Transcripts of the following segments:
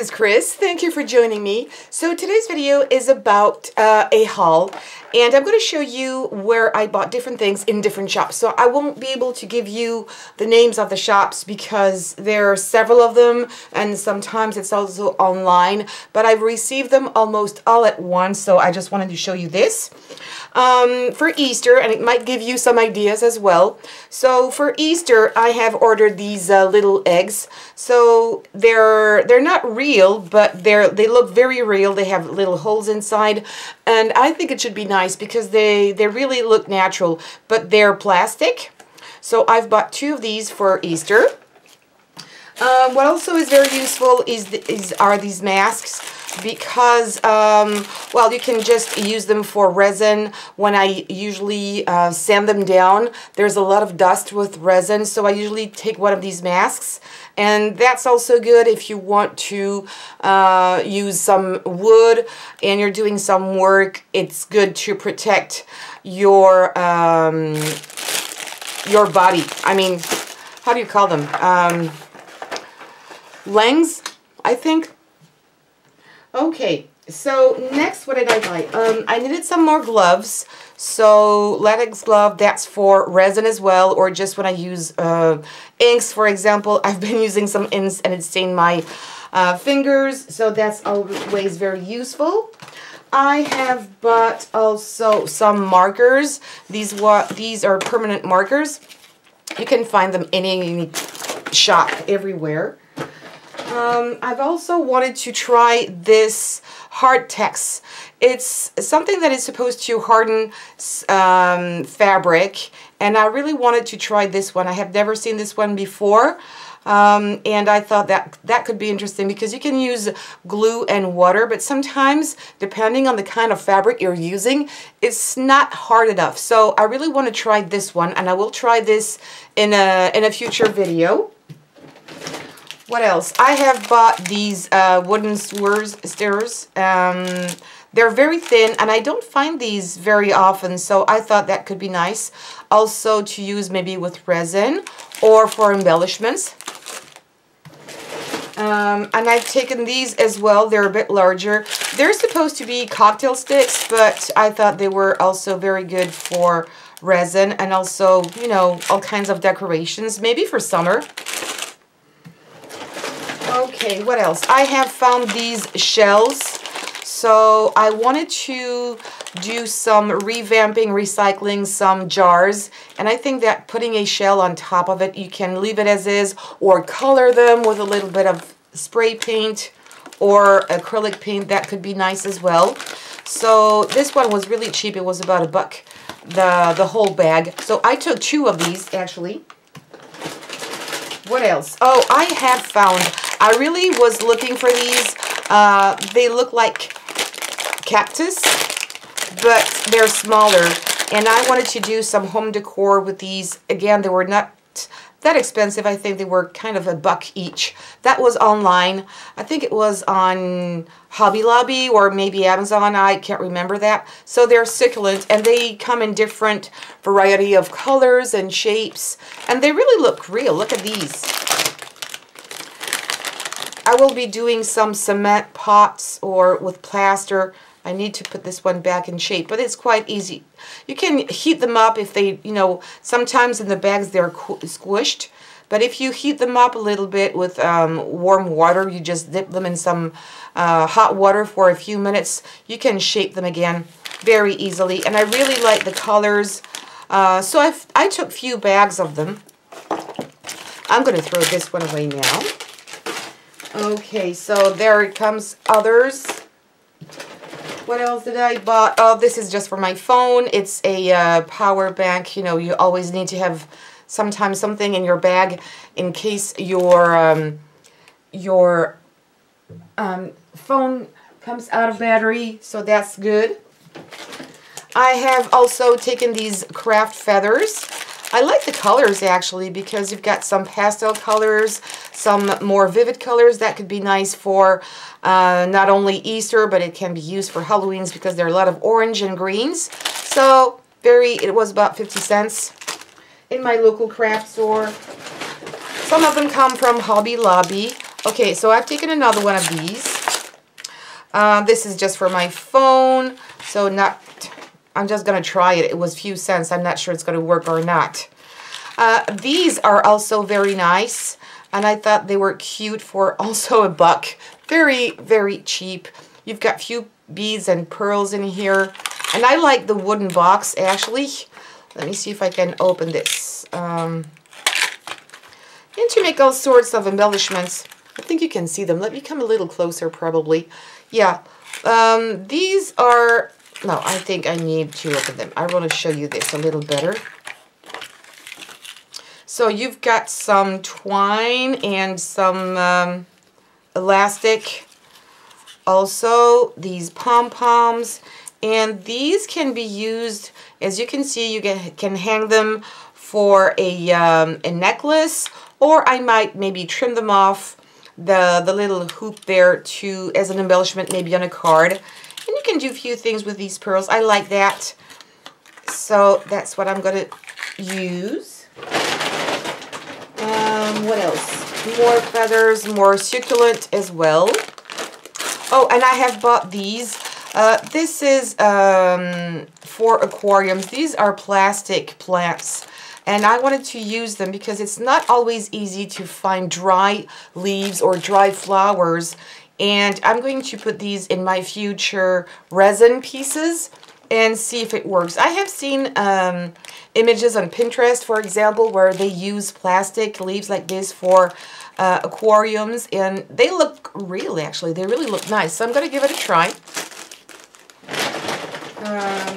is Chris. Thank you for joining me. So today's video is about uh, a haul and I'm going to show you where I bought different things in different shops. So I won't be able to give you the names of the shops because there are several of them and sometimes it's also online but I've received them almost all at once so I just wanted to show you this um, for Easter and it might give you some ideas as well. So for Easter I have ordered these uh, little eggs. So they're they're not real but they're they look very real. They have little holes inside and I think it should be nice because they they really look natural but they're plastic. So I've bought two of these for Easter. Uh, what also is very useful is, the, is are these masks because, um, well, you can just use them for resin. When I usually uh, sand them down, there's a lot of dust with resin, so I usually take one of these masks. And that's also good if you want to uh, use some wood and you're doing some work. It's good to protect your um, your body. I mean, how do you call them? Um, lungs, I think. Okay, so next, what did I buy? Um, I needed some more gloves. So latex glove, that's for resin as well, or just when I use uh, inks, for example. I've been using some inks and it stained my uh, fingers, so that's always very useful. I have bought also some markers. These these are permanent markers. You can find them in any shop everywhere. Um, I've also wanted to try this Hardtex. It's something that is supposed to harden um, fabric and I really wanted to try this one. I have never seen this one before. Um, and I thought that that could be interesting because you can use glue and water, but sometimes, depending on the kind of fabric you're using, it's not hard enough. So I really want to try this one, and I will try this in a, in a future video. What else? I have bought these uh, wooden stirrers. stirrers. Um, they're very thin, and I don't find these very often, so I thought that could be nice. Also to use maybe with resin or for embellishments. Um, and I've taken these as well. They're a bit larger. They're supposed to be cocktail sticks, but I thought they were also very good for resin and also, you know, all kinds of decorations, maybe for summer. Okay, what else? I have found these shells. So I wanted to do some revamping, recycling some jars. And I think that putting a shell on top of it, you can leave it as is or color them with a little bit of spray paint or acrylic paint. That could be nice as well. So this one was really cheap. It was about a buck, the, the whole bag. So I took two of these, actually. What else? Oh, I have found I really was looking for these. Uh, they look like cactus, but they're smaller. And I wanted to do some home decor with these. Again, they were not that expensive. I think they were kind of a buck each. That was online. I think it was on Hobby Lobby or maybe Amazon. I can't remember that. So they're succulent and they come in different variety of colors and shapes. And they really look real. Look at these. I will be doing some cement pots or with plaster. I need to put this one back in shape, but it's quite easy. You can heat them up if they, you know, sometimes in the bags they're squished. But if you heat them up a little bit with um, warm water, you just dip them in some uh, hot water for a few minutes, you can shape them again very easily. And I really like the colors. Uh, so I've, I took few bags of them. I'm going to throw this one away now. Okay, so there it comes others. What else did I buy? Oh, this is just for my phone. It's a uh, power bank. You know, you always need to have sometimes something in your bag in case your um, your um, phone comes out of battery. So that's good. I have also taken these craft feathers. I like the colors actually because you've got some pastel colors, some more vivid colors. That could be nice for uh, not only Easter, but it can be used for Halloween's because there are a lot of orange and greens. So very, it was about 50 cents in my local craft store. Some of them come from Hobby Lobby. Okay, so I've taken another one of these. Uh, this is just for my phone, so not, I'm just going to try it. It was few cents. I'm not sure it's going to work or not. Uh, these are also very nice, and I thought they were cute for also a buck. Very, very cheap. You've got few beads and pearls in here, and I like the wooden box, actually. Let me see if I can open this. Um, and to make all sorts of embellishments. I think you can see them. Let me come a little closer, probably. Yeah, um, these are... No, I think I need to open them. I want to show you this a little better. So you've got some twine and some um, elastic. Also, these pom-poms. And these can be used, as you can see, you can, can hang them for a, um, a necklace, or I might maybe trim them off the, the little hoop there to as an embellishment maybe on a card. And you can do a few things with these pearls. I like that. So that's what I'm going to use. Um, what else? More feathers, more succulent as well. Oh, and I have bought these. Uh, this is um, for aquariums. These are plastic plants and I wanted to use them because it's not always easy to find dry leaves or dry flowers and I'm going to put these in my future resin pieces and see if it works. I have seen um, images on Pinterest, for example, where they use plastic leaves like this for uh, aquariums, and they look real, actually. They really look nice, so I'm going to give it a try. Um,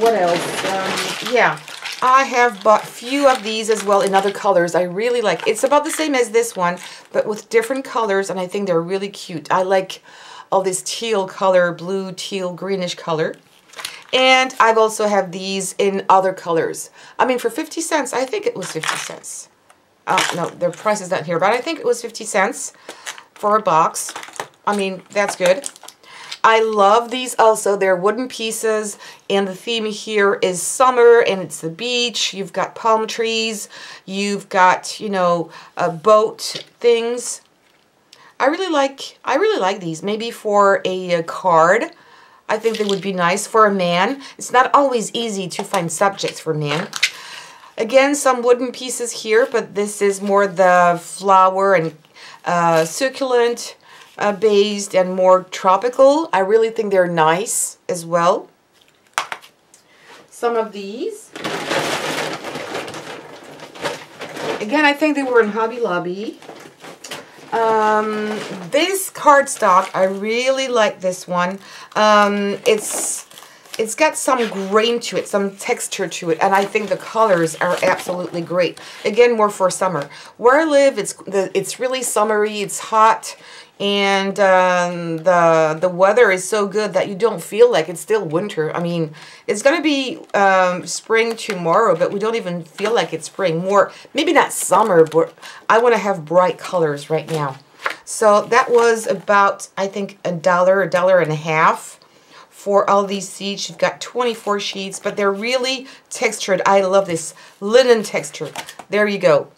what else? Um, yeah, I have bought few of these as well in other colors. I really like, it's about the same as this one, but with different colors, and I think they're really cute. I like all this teal color, blue, teal, greenish color. And I've also have these in other colors. I mean, for 50 cents, I think it was 50 cents. Uh, no, their price is not here, but I think it was 50 cents for a box. I mean, that's good. I love these also. They're wooden pieces and the theme here is summer and it's the beach. You've got palm trees. You've got, you know, uh, boat things. I really like I really like these. Maybe for a, a card. I think they would be nice for a man. It's not always easy to find subjects for men. Again, some wooden pieces here, but this is more the flower and uh, succulent uh, based and more tropical. I really think they're nice as well. Some of these. Again, I think they were in Hobby Lobby. Um, this cardstock, I really like this one. Um, it's it's got some grain to it, some texture to it, and I think the colors are absolutely great. Again, more for summer. Where I live, it's the it's really summery, it's hot and um, the the weather is so good that you don't feel like it's still winter. I mean, it's to be um, spring tomorrow, but we don't even feel like it's spring. More, maybe not summer, but I want to have bright colors right now. So that was about, I think, a dollar, a dollar and a half for all these seeds. You've got 24 sheets, but they're really textured. I love this linen texture. There you go.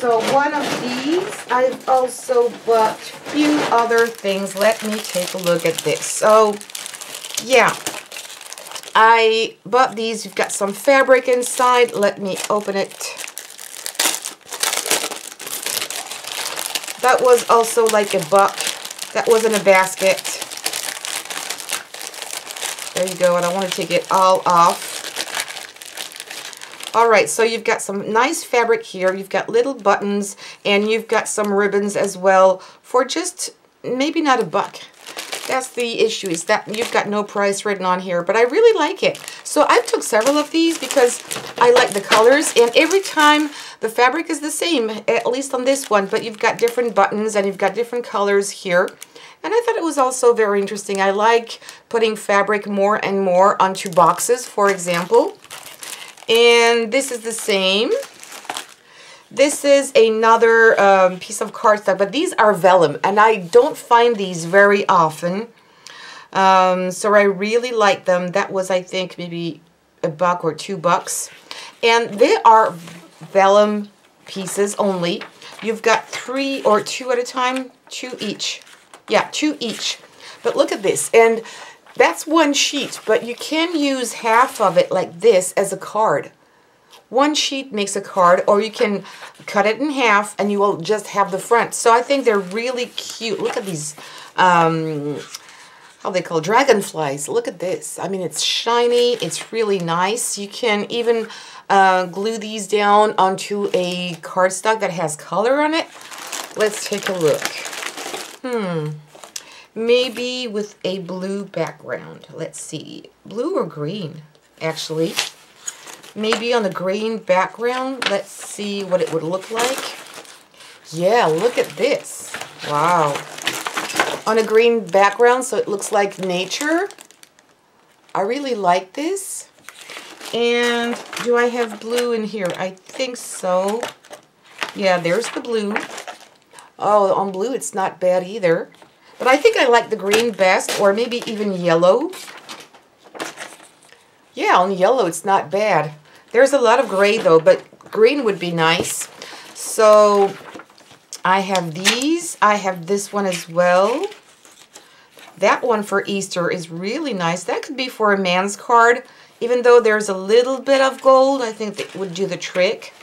So one of these, I've also bought a few other things. Let me take a look at this. So, yeah. I bought these. You've got some fabric inside. Let me open it. That was also like a buck. That was in a basket. There you go. And I want to take it all off. All right, so you've got some nice fabric here. You've got little buttons and you've got some ribbons as well for just maybe not a buck. That's the issue is that you've got no price written on here, but I really like it. So I took several of these because I like the colors and every time the fabric is the same, at least on this one, but you've got different buttons and you've got different colors here. And I thought it was also very interesting. I like putting fabric more and more onto boxes, for example. And this is the same. This is another um, piece of cardstock, but these are vellum, and I don't find these very often. Um, so I really like them. That was, I think, maybe a buck or two bucks. And they are vellum pieces only. You've got three or two at a time, two each. Yeah, two each. But look at this, and that's one sheet, but you can use half of it like this as a card. One sheet makes a card, or you can cut it in half and you will just have the front. So I think they're really cute. Look at these, um, how they call dragonflies. Look at this. I mean, it's shiny. It's really nice. You can even uh, glue these down onto a cardstock that has color on it. Let's take a look. Hmm. Maybe with a blue background. Let's see. Blue or green, actually. Maybe on the green background. Let's see what it would look like. Yeah, look at this. Wow. On a green background, so it looks like nature. I really like this. And do I have blue in here? I think so. Yeah, there's the blue. Oh, on blue it's not bad either. But I think I like the green best, or maybe even yellow. Yeah, on yellow it's not bad. There's a lot of gray though, but green would be nice. So I have these. I have this one as well. That one for Easter is really nice. That could be for a man's card. Even though there's a little bit of gold, I think that would do the trick.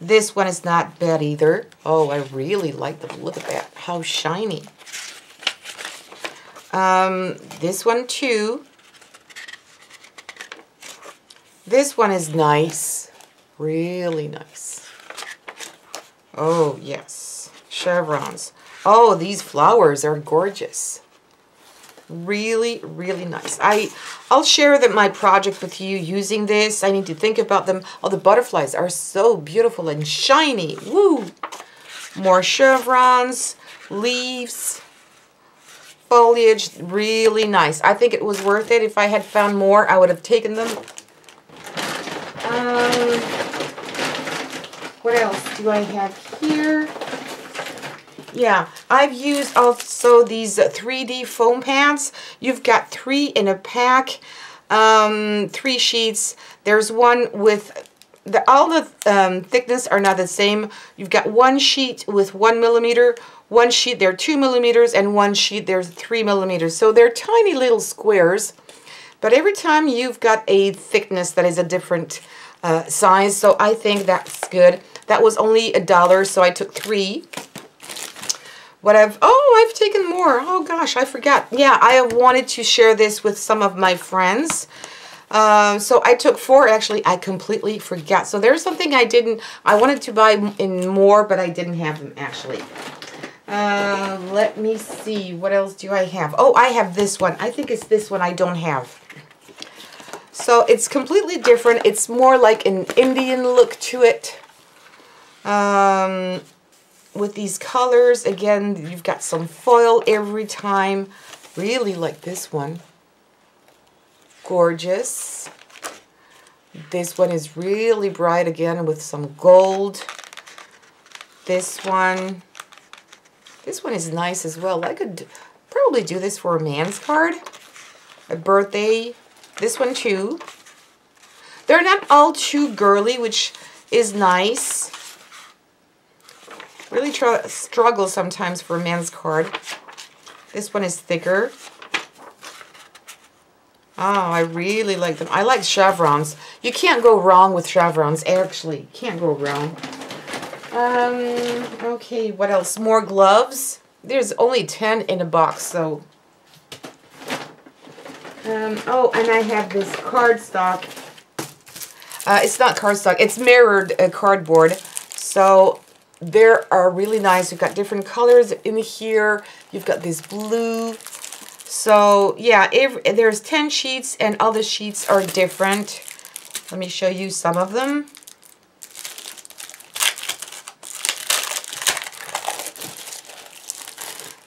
This one is not bad either. Oh, I really like the look at that. How shiny. Um, this one too. This one is nice. Really nice. Oh, yes. Chevrons. Oh, these flowers are gorgeous. Really, really nice. I, I'll share that my project with you using this. I need to think about them. Oh, the butterflies are so beautiful and shiny. Woo! More chevrons, leaves foliage, really nice. I think it was worth it. If I had found more, I would have taken them. Um, what else do I have here? Yeah, I've used also these 3D foam pads. You've got three in a pack, um, three sheets. There's one with the, all the um, thickness are not the same. You've got one sheet with one millimeter, one sheet they're two millimeters, and one sheet there's three millimeters. So they're tiny little squares, but every time you've got a thickness that is a different uh, size, so I think that's good. That was only a dollar, so I took three. What I've, oh, I've taken more. Oh gosh, I forgot. Yeah, I have wanted to share this with some of my friends. Um, so I took four, actually, I completely forgot. So there's something I didn't, I wanted to buy in more, but I didn't have them, actually. Uh, let me see, what else do I have? Oh, I have this one. I think it's this one I don't have. So it's completely different. It's more like an Indian look to it. Um, with these colors, again, you've got some foil every time. Really like this one gorgeous. This one is really bright again with some gold. This one, this one is nice as well. I could probably do this for a man's card, a birthday. This one too. They're not all too girly, which is nice. Really struggle sometimes for a man's card. This one is thicker. Oh, I really like them. I like chevrons. You can't go wrong with chevrons, actually. Can't go wrong. Um, okay, what else? More gloves. There's only 10 in a box, so... Um, oh, and I have this cardstock. Uh, it's not cardstock. It's mirrored uh, cardboard. So they are really nice. You've got different colors in here. You've got this blue, so yeah, if, there's 10 sheets and all the sheets are different. Let me show you some of them.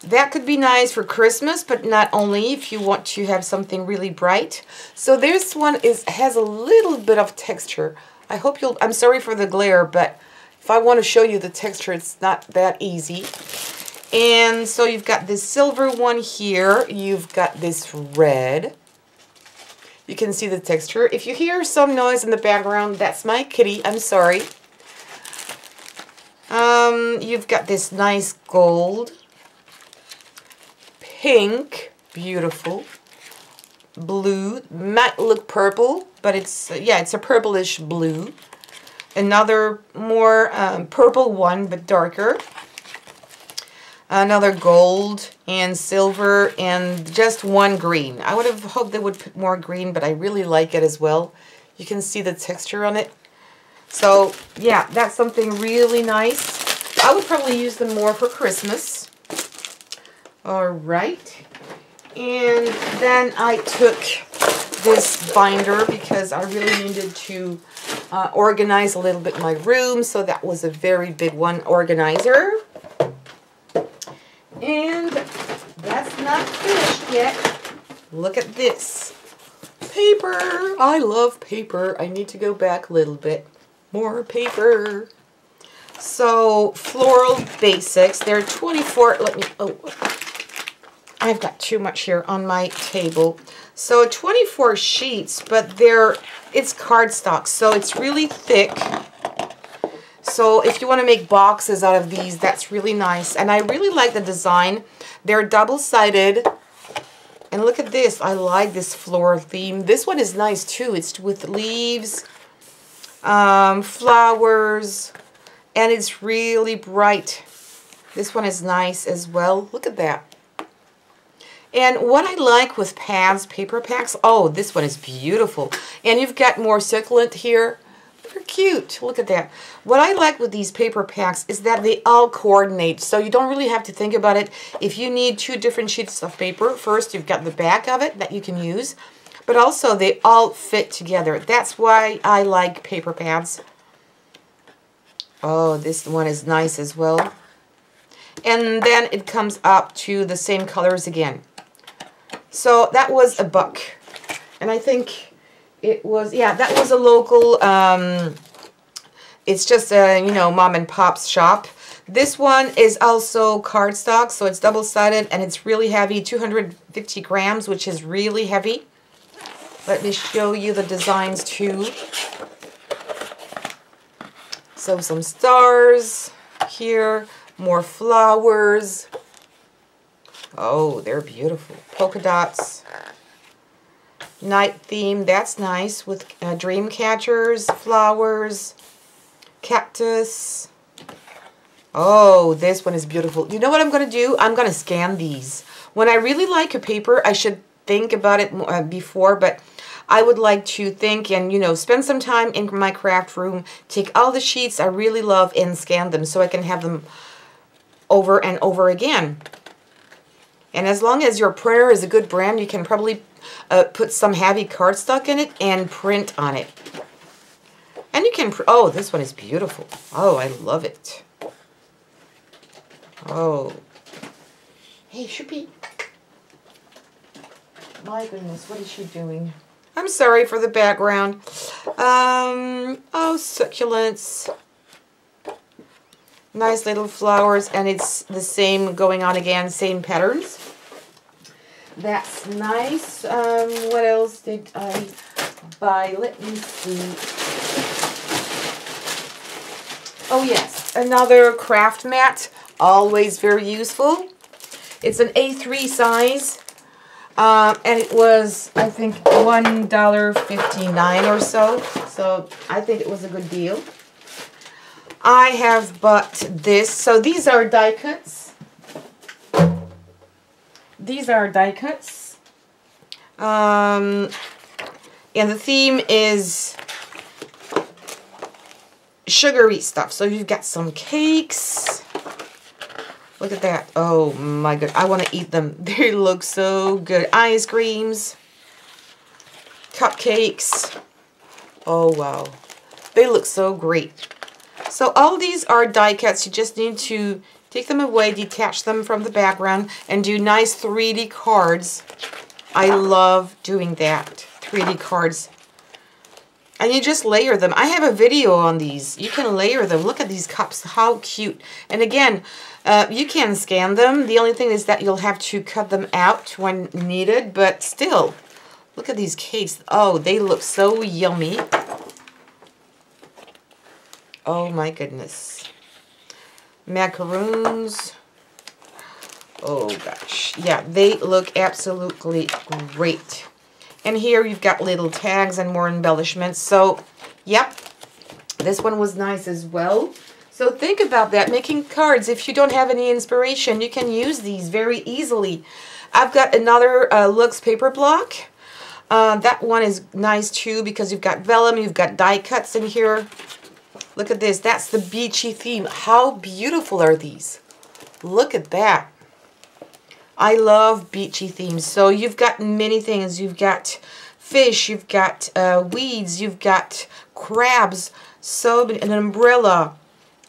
That could be nice for Christmas, but not only if you want to have something really bright. So this one is has a little bit of texture. I hope you'll, I'm sorry for the glare, but if I want to show you the texture, it's not that easy. And so you've got this silver one here. You've got this red. You can see the texture. If you hear some noise in the background, that's my kitty. I'm sorry. Um, you've got this nice gold, pink, beautiful, blue, might look purple, but it's, yeah, it's a purplish blue. Another more um, purple one, but darker. Another gold and silver and just one green. I would have hoped they would put more green, but I really like it as well. You can see the texture on it. So, yeah, that's something really nice. I would probably use them more for Christmas. All right. And then I took this binder because I really needed to uh, organize a little bit my room. So that was a very big one organizer. And that's not finished yet. Look at this. Paper. I love paper. I need to go back a little bit. More paper. So, Floral Basics. They're 24. Let me. Oh, I've got too much here on my table. So 24 sheets, but they're it's cardstock, so it's really thick. So if you want to make boxes out of these, that's really nice. And I really like the design. They're double-sided. And look at this. I like this floral theme. This one is nice too. It's with leaves, um, flowers, and it's really bright. This one is nice as well. Look at that. And what I like with pads, paper packs, oh, this one is beautiful. And you've got more succulent here. They're cute. Look at that. What I like with these paper packs is that they all coordinate. So you don't really have to think about it. If you need two different sheets of paper, first you've got the back of it that you can use. But also they all fit together. That's why I like paper pads. Oh, this one is nice as well. And then it comes up to the same colors again. So that was a buck. And I think it was, yeah, that was a local, um, it's just a, you know, mom and pop's shop. This one is also cardstock, so it's double-sided and it's really heavy, 250 grams, which is really heavy. Let me show you the designs too. So some stars here, more flowers. Oh, they're beautiful. Polka dots. Night theme, that's nice with uh, dream catchers, flowers, cactus. Oh, this one is beautiful. You know what I'm going to do? I'm going to scan these. When I really like a paper, I should think about it uh, before, but I would like to think and, you know, spend some time in my craft room, take all the sheets I really love and scan them so I can have them over and over again. And as long as your printer is a good brand, you can probably uh, put some heavy cardstock in it and print on it. And you can, oh, this one is beautiful. Oh, I love it. Oh. Hey, Shoopy. My goodness, what is she doing? I'm sorry for the background. Um, oh, succulents. Nice little flowers, and it's the same going on again, same patterns. That's nice. Um, what else did I buy? Let me see. Oh yes, another craft mat. Always very useful. It's an A3 size. Um, and it was, I think, $1.59 or so. So I think it was a good deal. I have bought this. So these are die cuts. These are die cuts. Um, and the theme is sugary stuff. So you've got some cakes. Look at that. Oh my god. I want to eat them. They look so good. Ice creams. Cupcakes. Oh wow. They look so great. So all these are die cuts. You just need to Take them away, detach them from the background, and do nice 3D cards. I love doing that, 3D cards. And you just layer them. I have a video on these. You can layer them. Look at these cups. How cute. And again, uh, you can scan them. The only thing is that you'll have to cut them out when needed. But still, look at these cakes. Oh, they look so yummy. Oh my goodness. Macaroons. Oh gosh. Yeah, they look absolutely great. And here you've got little tags and more embellishments. So, yep, this one was nice as well. So think about that, making cards. If you don't have any inspiration, you can use these very easily. I've got another uh, Lux paper block. Uh, that one is nice too because you've got vellum, you've got die cuts in here. Look at this. That's the beachy theme. How beautiful are these? Look at that. I love beachy themes. So you've got many things. You've got fish, you've got uh, weeds, you've got crabs, so an umbrella,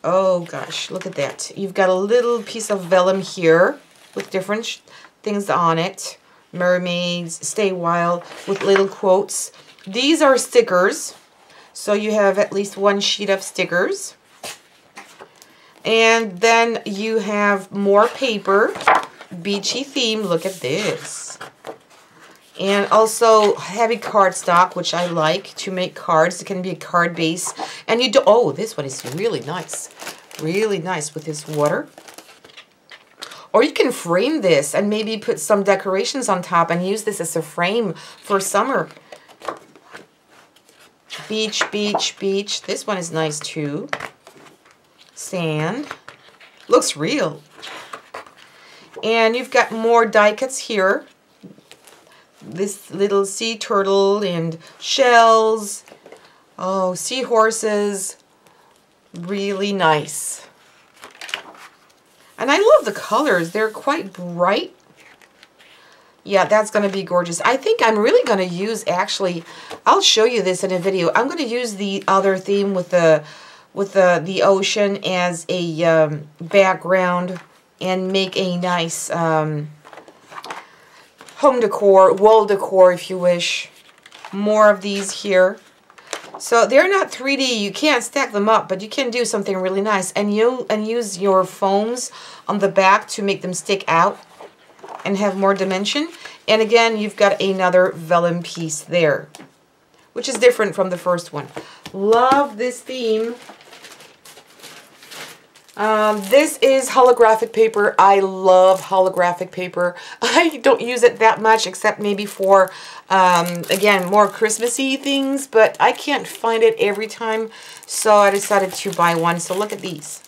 Oh gosh, look at that. You've got a little piece of vellum here with different things on it. Mermaids, stay wild with little quotes. These are stickers. So you have at least one sheet of stickers. And then you have more paper. Beachy theme. Look at this. And also heavy cardstock, which I like to make cards. It can be a card base. And you do, oh, this one is really nice. Really nice with this water. Or you can frame this and maybe put some decorations on top and use this as a frame for summer. Beach, beach, beach. This one is nice too. Sand. Looks real. And you've got more die cuts here this little sea turtle and shells. Oh, seahorses. Really nice. And I love the colors. They're quite bright. Yeah, that's going to be gorgeous. I think I'm really going to use, actually, I'll show you this in a video. I'm going to use the other theme with the with the, the ocean as a um, background and make a nice um, home decor, wall decor if you wish. More of these here. So they're not 3D. You can't stack them up, but you can do something really nice. And you and use your foams on the back to make them stick out and have more dimension. And again, you've got another vellum piece there, which is different from the first one. Love this theme. Um, this is holographic paper. I love holographic paper. I don't use it that much except maybe for, um, again, more Christmassy things, but I can't find it every time, so I decided to buy one. So look at these.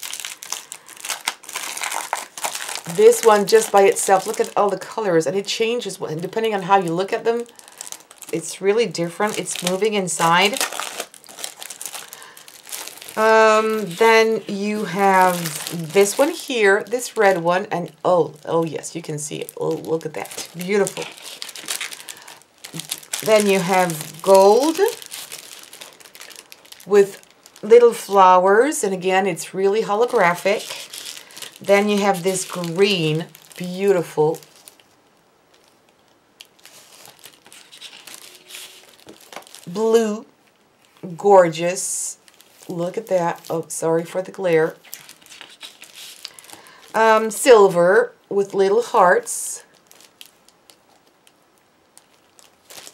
This one just by itself, look at all the colors, and it changes depending on how you look at them. It's really different. It's moving inside. Um, then you have this one here, this red one, and oh, oh yes, you can see it. Oh, look at that. Beautiful. Then you have gold with little flowers, and again, it's really holographic. Then you have this green, beautiful. Blue, gorgeous Look at that. Oh, sorry for the glare. Um, silver with little hearts.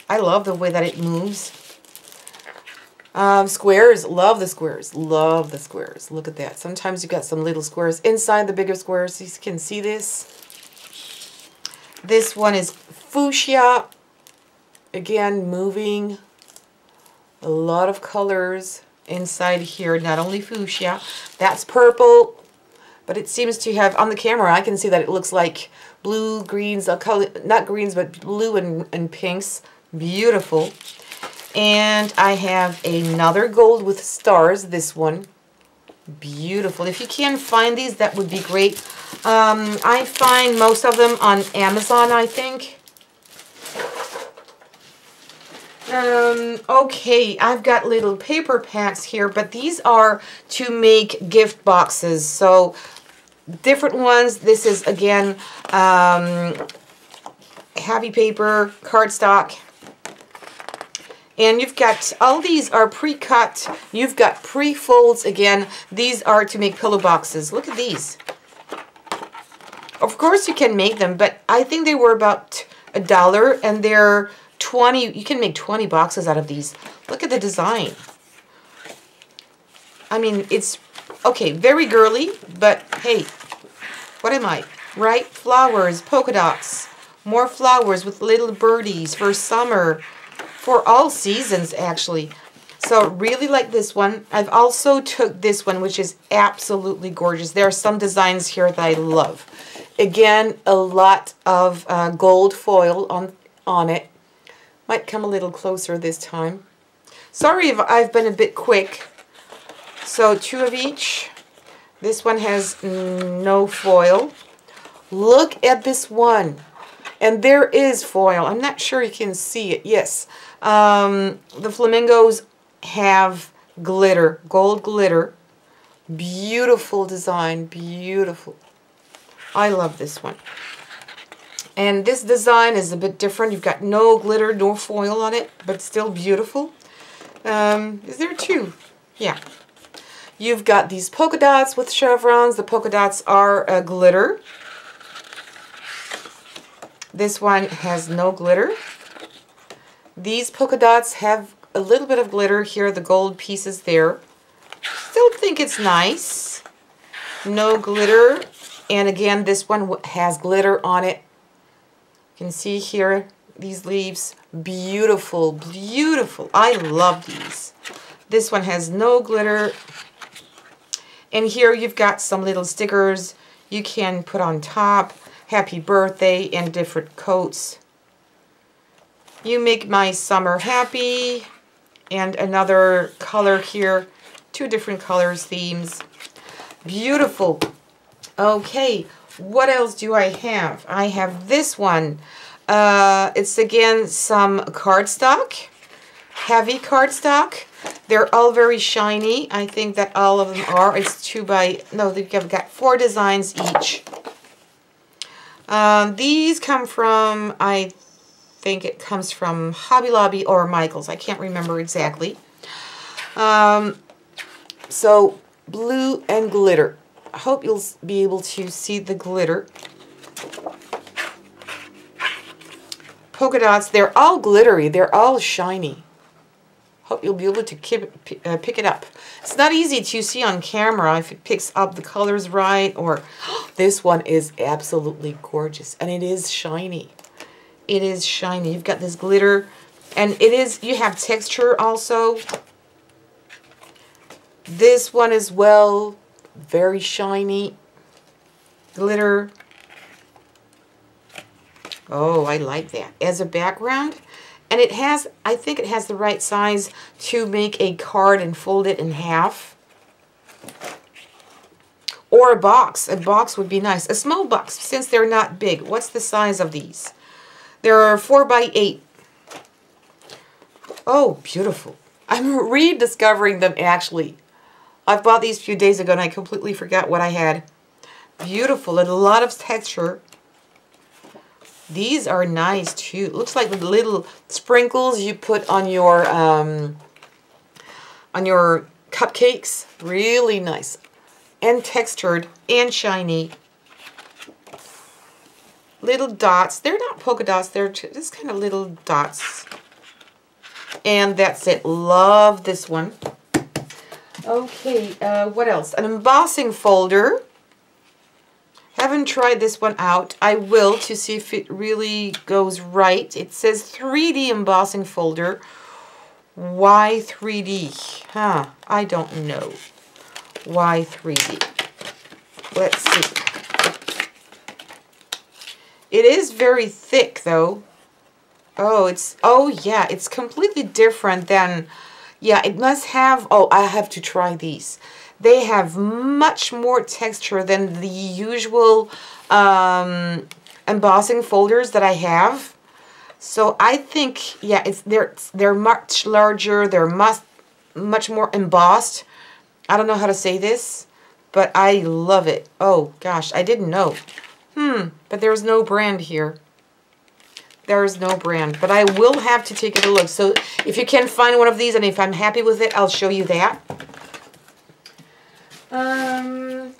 I love the way that it moves. Um, squares, love the squares, love the squares. Look at that. Sometimes you got some little squares inside the bigger squares. You can see this. This one is fuchsia. Again, moving. A lot of colors inside here, not only fuchsia, that's purple, but it seems to have, on the camera, I can see that it looks like blue, greens, uh, color, not greens, but blue and, and pinks. Beautiful. And I have another gold with stars, this one. Beautiful. If you can find these, that would be great. Um, I find most of them on Amazon, I think. Um, okay, I've got little paper packs here, but these are to make gift boxes. So, different ones. This is, again, um, heavy paper, cardstock. And you've got, all these are pre-cut. You've got pre-folds. Again, these are to make pillow boxes. Look at these. Of course you can make them, but I think they were about a dollar, and they're 20, you can make 20 boxes out of these. Look at the design. I mean, it's Okay, very girly, but hey, what am I? Right? Flowers, polka dots, more flowers with little birdies for summer, for all seasons actually. So really like this one. I've also took this one, which is absolutely gorgeous. There are some designs here that I love. Again, a lot of uh, gold foil on, on it. Might come a little closer this time. Sorry if I've been a bit quick. So two of each. This one has no foil. Look at this one. And there is foil. I'm not sure you can see it. Yes. Um, the flamingos have glitter, gold glitter. Beautiful design, beautiful. I love this one. And this design is a bit different. You've got no glitter, no foil on it, but still beautiful. Um, is there two? Yeah. You've got these polka dots with chevrons. The polka dots are uh, glitter. This one has no glitter. These polka dots have a little bit of glitter here, the gold pieces there. Still think it's nice. No glitter. And again, this one has glitter on it. You can see here, these leaves, beautiful, beautiful. I love these. This one has no glitter. And here you've got some little stickers you can put on top. Happy birthday in different coats. You make my summer happy and another color here. Two different colors, themes. Beautiful. Okay, what else do I have? I have this one. Uh, it's again some cardstock, heavy cardstock. They're all very shiny. I think that all of them are. It's two by, no, they've got four designs each. Um, these come from, I think it comes from Hobby Lobby or Michael's. I can't remember exactly. Um, so blue and glitter. I hope you'll be able to see the glitter. Polka dots, they're all glittery. They're all shiny. Hope you'll be able to uh, pick it up. It's not easy to see on camera if it picks up the colors right or this one is absolutely gorgeous and it is shiny. It is shiny. You've got this glitter. And it is, you have texture also. This one as well. Very shiny. Glitter. Oh, I like that. As a background. And it has, I think it has the right size to make a card and fold it in half. Or a box. A box would be nice. A small box, since they're not big. What's the size of these? There are four by eight. Oh, beautiful. I'm rediscovering them actually. I've bought these a few days ago and I completely forgot what I had. Beautiful and a lot of texture. These are nice too. It looks like the little sprinkles you put on your um, on your cupcakes. Really nice. And textured and shiny little dots. They're not polka dots. They're just kind of little dots. And that's it. Love this one. Okay, uh, what else? An embossing folder. Haven't tried this one out. I will to see if it really goes right. It says 3D embossing folder. Why 3D? Huh, I don't know. Why 3D? Let's see. It is very thick though. Oh, it's, oh yeah, it's completely different than, yeah, it must have, oh, I have to try these. They have much more texture than the usual um, embossing folders that I have. So I think, yeah, it's they're they're much larger. They're much much more embossed. I don't know how to say this, but I love it. Oh gosh, I didn't know. Hmm, but there's no brand here. There's no brand, but I will have to take a look. So if you can find one of these, and if I'm happy with it, I'll show you that. Um,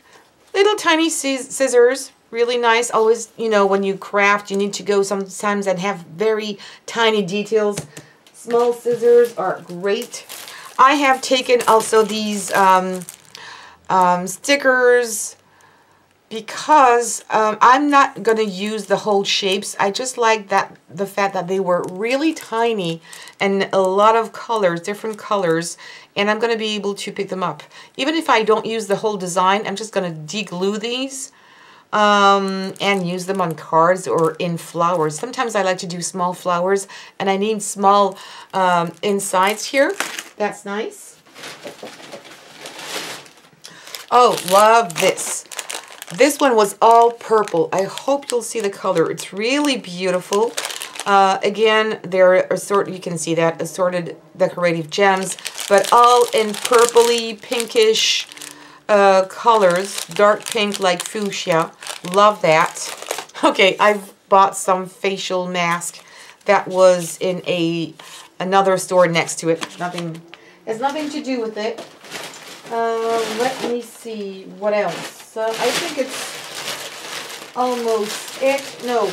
little tiny scissors, really nice. Always, you know, when you craft, you need to go sometimes and have very tiny details. Small scissors are great. I have taken also these um, um, stickers because um, I'm not going to use the whole shapes. I just like that the fact that they were really tiny and a lot of colors, different colors, and I'm going to be able to pick them up. Even if I don't use the whole design, I'm just going to deglue these um, and use them on cards or in flowers. Sometimes I like to do small flowers and I need small um, insides here. That's nice. Oh, love this. This one was all purple. I hope you'll see the color. It's really beautiful. Uh, again, there are sort you can see that assorted decorative gems, but all in purpley, pinkish uh, colors, dark pink like fuchsia. Love that. Okay, I've bought some facial mask that was in a another store next to it. Nothing has nothing to do with it. Uh, let me see what else. Uh, I think it's almost it. No,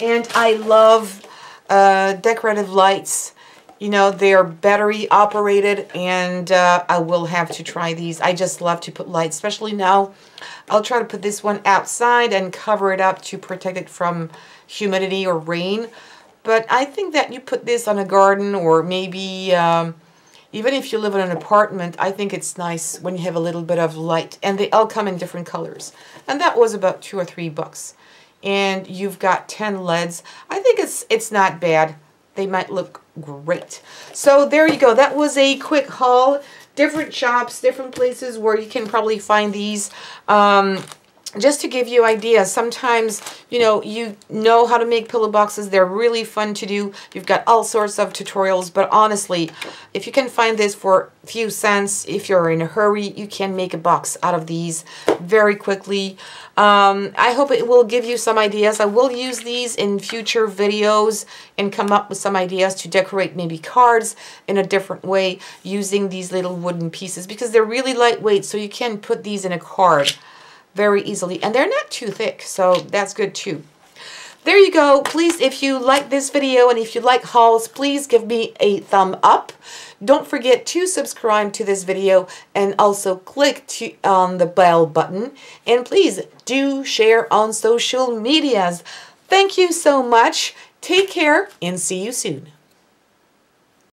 and I love uh, decorative lights. You know, they're battery operated and uh, I will have to try these. I just love to put lights, especially now. I'll try to put this one outside and cover it up to protect it from humidity or rain. But I think that you put this on a garden or maybe um, even if you live in an apartment, I think it's nice when you have a little bit of light. And they all come in different colors. And that was about two or three bucks. And you've got 10 LEDs. I think it's it's not bad. They might look great. So there you go. That was a quick haul. Different shops, different places where you can probably find these. Um, just to give you ideas, sometimes, you know, you know how to make pillow boxes. They're really fun to do. You've got all sorts of tutorials, but honestly, if you can find this for a few cents, if you're in a hurry, you can make a box out of these very quickly. Um, I hope it will give you some ideas. I will use these in future videos and come up with some ideas to decorate maybe cards in a different way using these little wooden pieces because they're really lightweight, so you can put these in a card very easily. And they're not too thick, so that's good too. There you go. Please, if you like this video and if you like hauls, please give me a thumb up. Don't forget to subscribe to this video and also click to, on the bell button. And please do share on social medias. Thank you so much. Take care and see you soon.